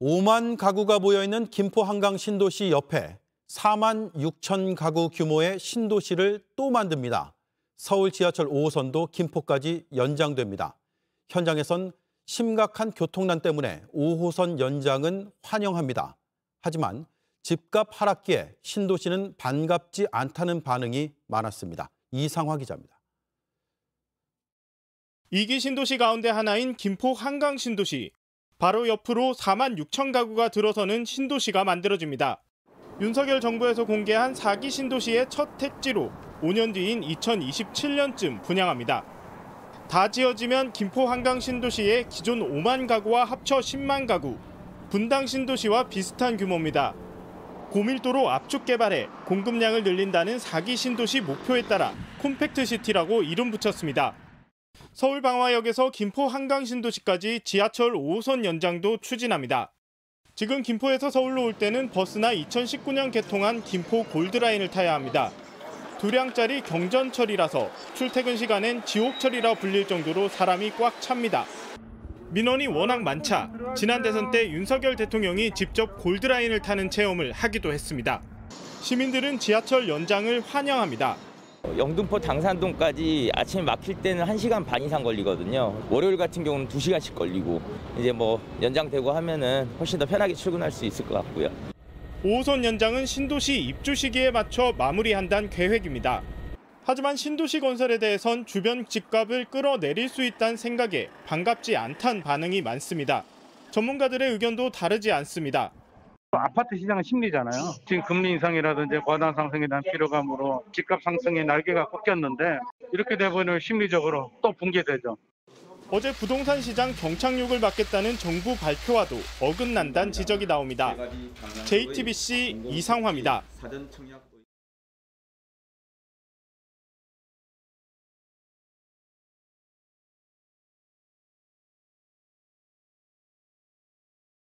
5만 가구가 모여있는 김포 한강 신도시 옆에 4만 6천 가구 규모의 신도시를 또 만듭니다. 서울 지하철 5호선도 김포까지 연장됩니다. 현장에선 심각한 교통난 때문에 5호선 연장은 환영합니다. 하지만 집값 하락기에 신도시는 반갑지 않다는 반응이 많았습니다. 이상화 기자입니다. 이기 신도시 가운데 하나인 김포 한강 신도시. 바로 옆으로 4만 6천 가구가 들어서는 신도시가 만들어집니다. 윤석열 정부에서 공개한 4기 신도시의 첫 택지로 5년 뒤인 2027년쯤 분양합니다. 다 지어지면 김포 한강 신도시의 기존 5만 가구와 합쳐 10만 가구, 분당 신도시와 비슷한 규모입니다. 고밀도로 압축 개발해 공급량을 늘린다는 4기 신도시 목표에 따라 콤팩트 시티라고 이름 붙였습니다. 서울 방화역에서 김포 한강 신도시까지 지하철 5호선 연장도 추진합니다. 지금 김포에서 서울로 올 때는 버스나 2019년 개통한 김포 골드라인을 타야 합니다. 두 량짜리 경전철이라서 출퇴근 시간엔 지옥철이라 불릴 정도로 사람이 꽉 찹니다. 민원이 워낙 많자 지난 대선 때 윤석열 대통령이 직접 골드라인을 타는 체험을 하기도 했습니다. 시민들은 지하철 연장을 환영합니다. 영등포 당산동까지 아침에 막힐 때는 1시간 반 이상 걸리거든요. 월요일 같은 경우는 2시간씩 걸리고 이제 뭐 연장되고 하면은 훨씬 더 편하게 출근할 수 있을 것 같고요. 5호선 연장은 신도시 입주 시기에 맞춰 마무리한다는 계획입니다. 하지만 신도시 건설에 대해선 주변 집값을 끌어내릴 수 있다는 생각에 반갑지 않다는 반응이 많습니다. 전문가들의 의견도 다르지 않습니다. 아파트 시장은 심리잖아요. 지금 금리 인상이라든지 과당 상승에 대한 피로감으로 집값 상승의 날개가 꺾였는데 이렇게 되면 심리적으로 또 붕괴되죠. 어제 부동산 시장 경착륙을 막겠다는 정부 발표와도 어긋난다는 지적이 나옵니다. JTBC 이상화입니다.